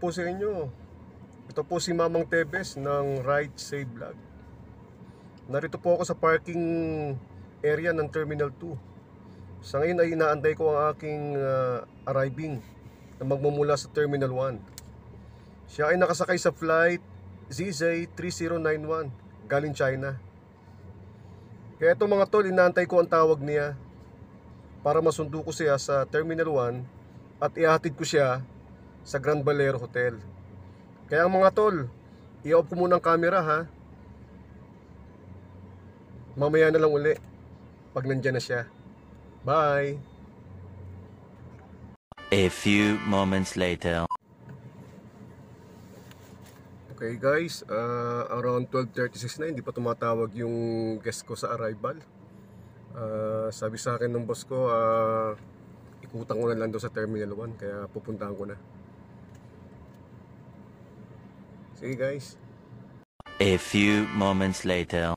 po sa inyo. Ito po si Mamang Tebes ng Ride Save Vlog. Narito po ako sa parking area ng Terminal 2. Sa ngayon ay inaantay ko ang aking ah, arriving na magmumula sa Terminal 1. Siya ay nakasakay sa flight ZZ3091 galing China. Kaya ito mga tol, inaantay ko ang tawag niya para masundo ko siya sa Terminal 1 at ihatid ko siya sa Grand Valero Hotel. Kaya mga tol, i-off ko muna ang camera ha. Mamaya na lang uli pag nandyan na siya. Bye! A few moments later. Okay guys, uh, around 12.36 na, hindi pa tumatawag yung guest ko sa arrival. Uh, sabi sa akin ng boss ko, uh, ikutan ko na lang doon sa Terminal 1, kaya pupuntahan ko na. Sige guys. A few moments later.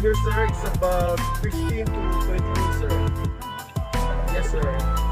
Here, sir, it's about 15 to 20 minutes, sir. Yes, sir.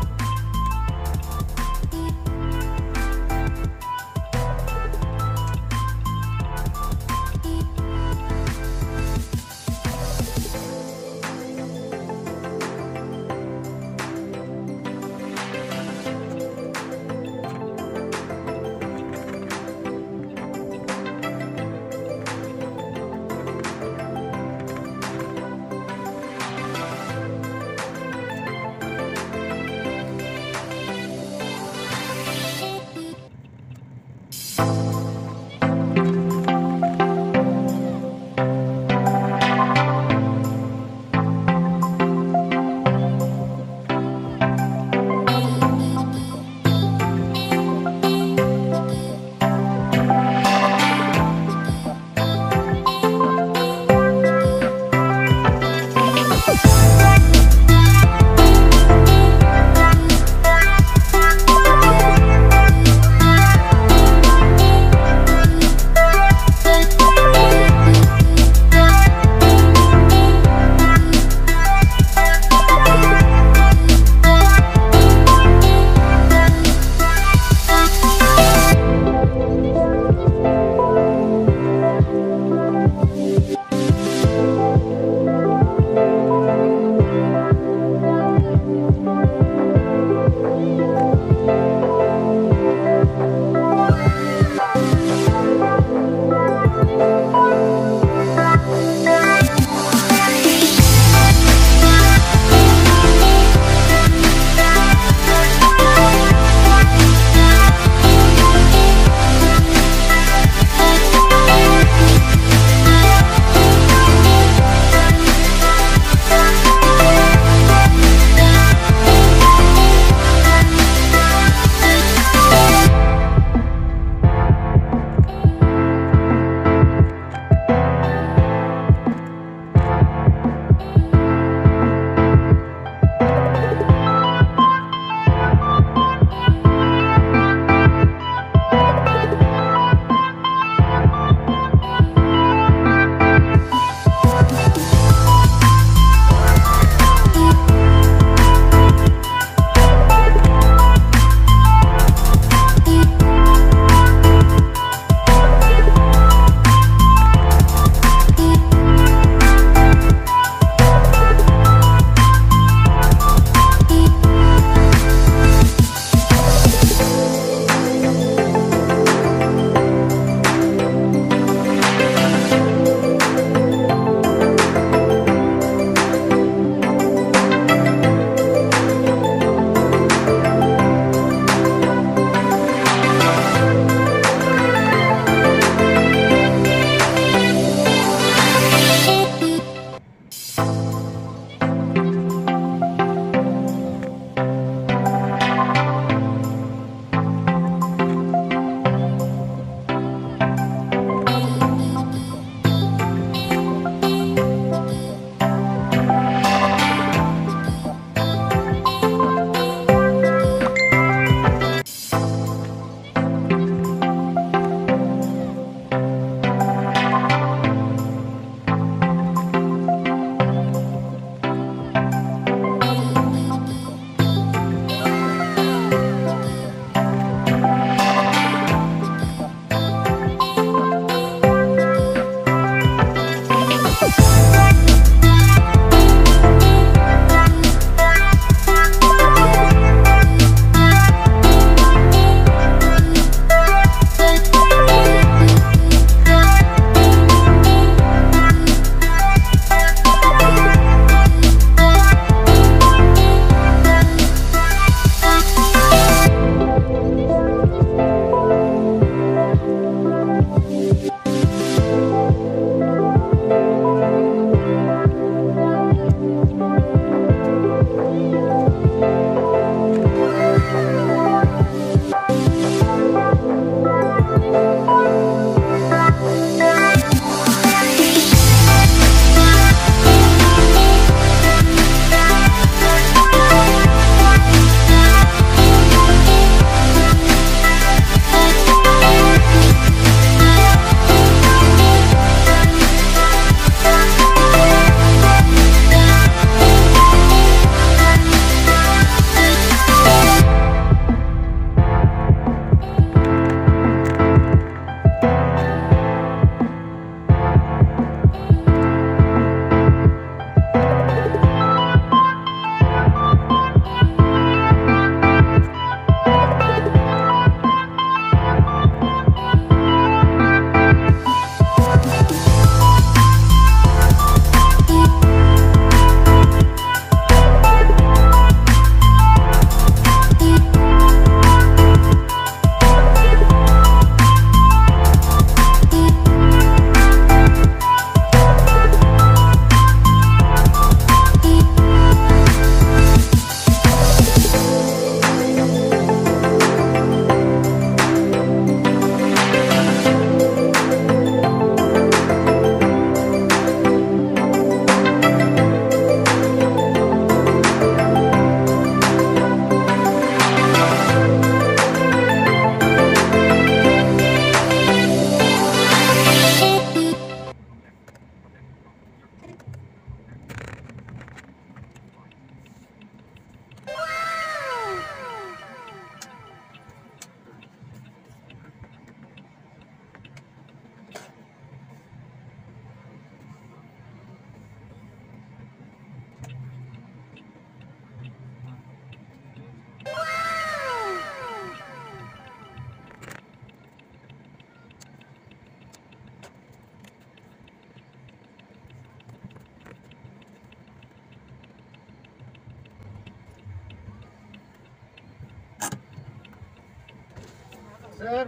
Uh,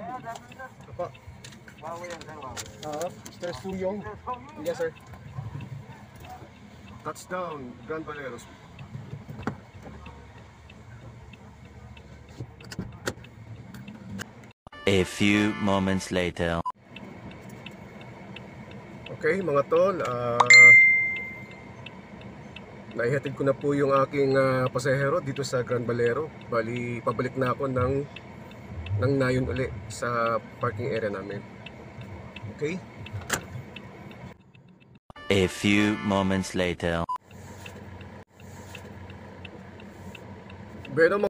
Mr. Suyong. Yes, sir. Touchdown, Grand Valeros. A few moments later. Okay, mga tol, ah naihatid ko na po yung aking ah, pasahero dito sa Grand Valero. Bali, pabalik na ako ng ng nayon uli sa parking area namin. Okay? A few moments later. Bueno,